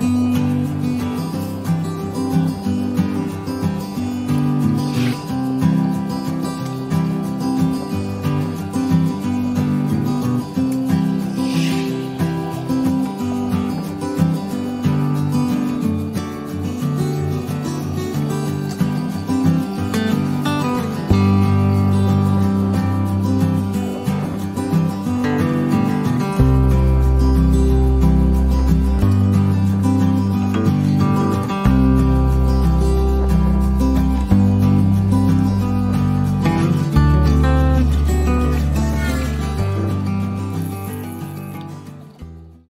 Mm.